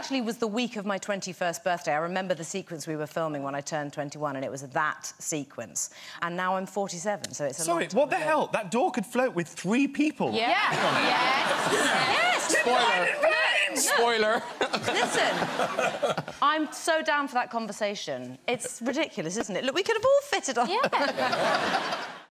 actually was the week of my 21st birthday. I remember the sequence we were filming when I turned 21, and it was that sequence. And now I'm 47, so it's a Sorry, what the ago. hell? That door could float with three people. Yeah. Yes. Spoiler. Spoiler. Listen, I'm so down for that conversation. It's ridiculous, isn't it? Look, we could have all fitted on. Yeah.